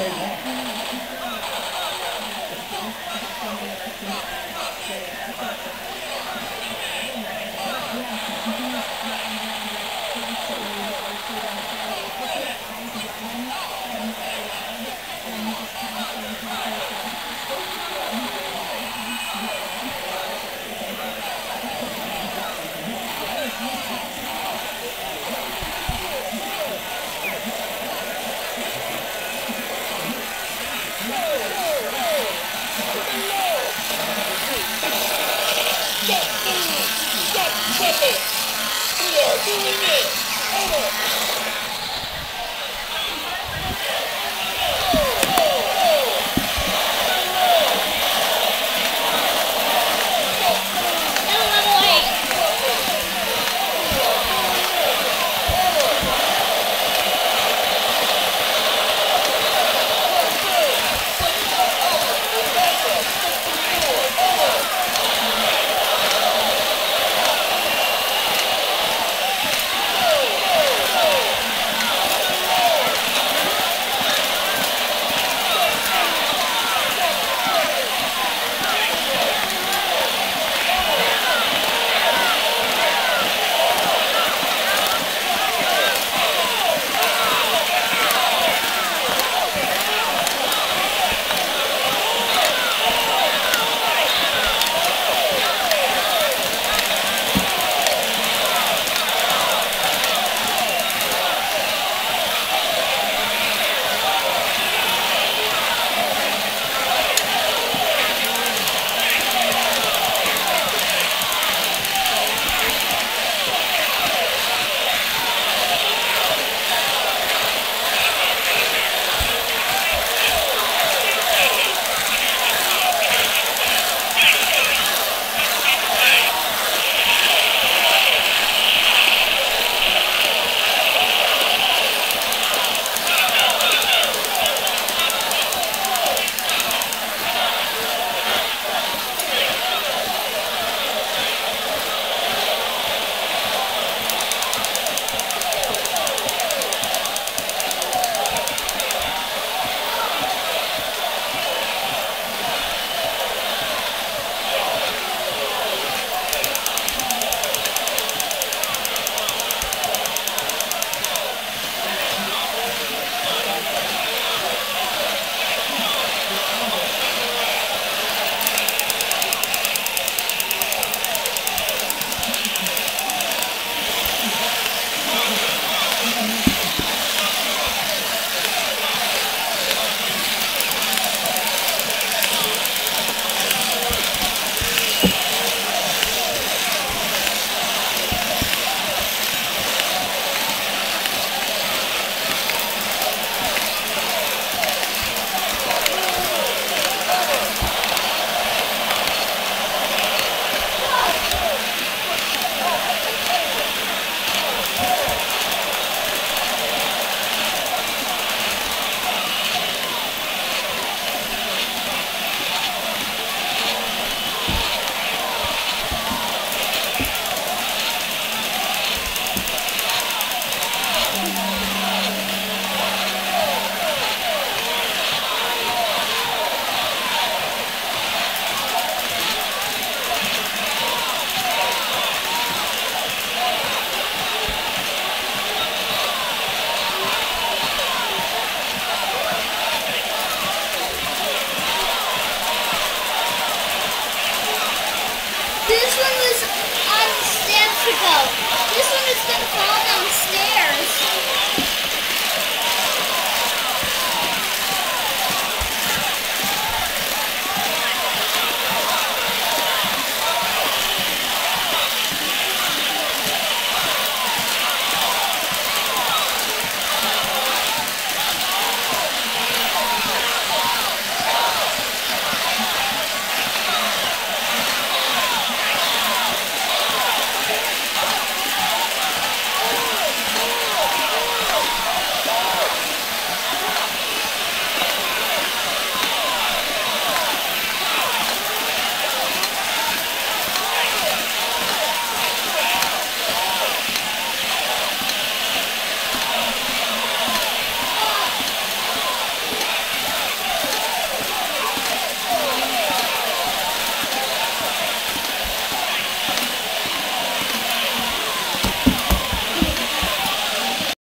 Amen. This to. This one is gonna fall downstairs.